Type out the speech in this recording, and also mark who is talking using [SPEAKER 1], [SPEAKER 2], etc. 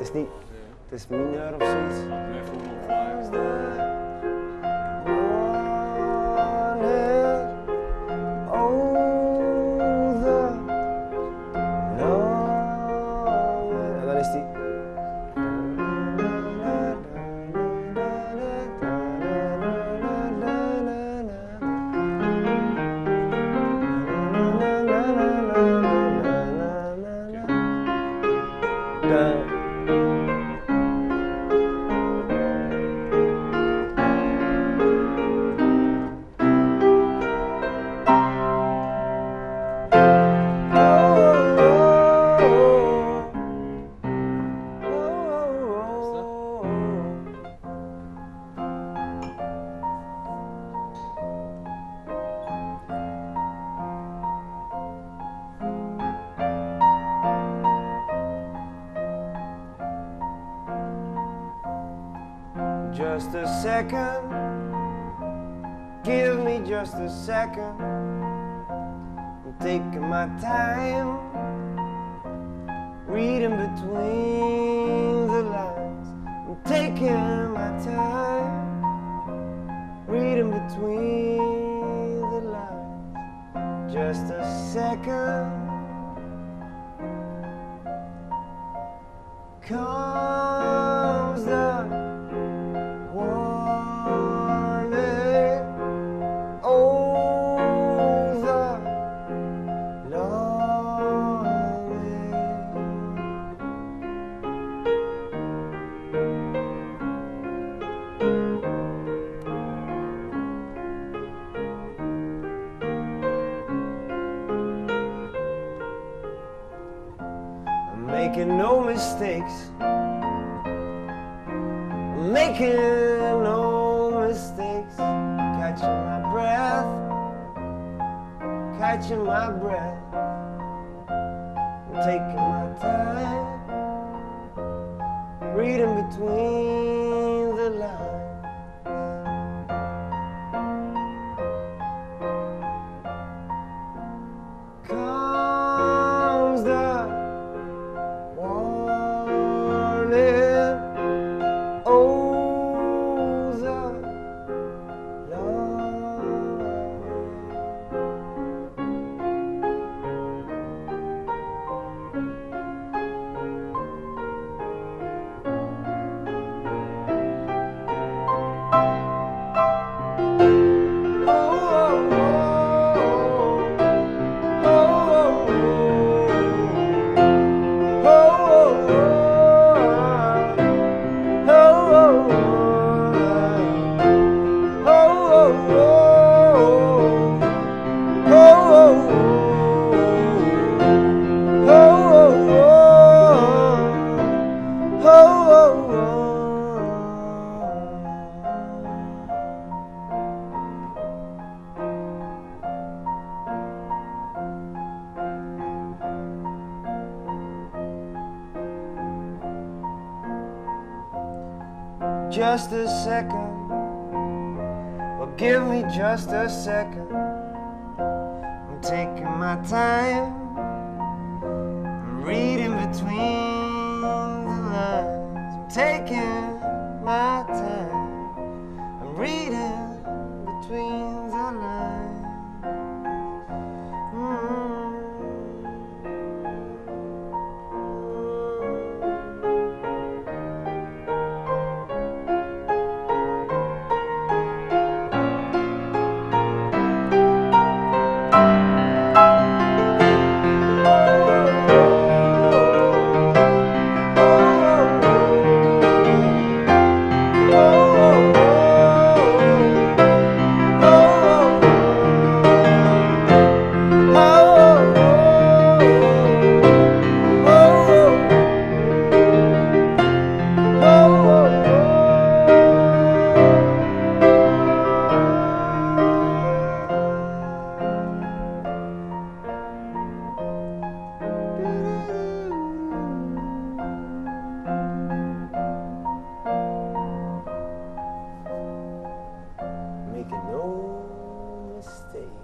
[SPEAKER 1] het is niet. Het is mineur of zoiets. Second. Give me just a second. I'm taking my time. Reading between the lines. I'm taking my time. Reading between the lines. Just a second. Comes making no mistakes. Making no mistakes. Catching my breath. Catching my breath. Taking my time. Reading between just a second. Well, give me just a second. I'm taking my time. I'm reading between the lines. I'm taking my time. I'm reading between the lines. making no mistake.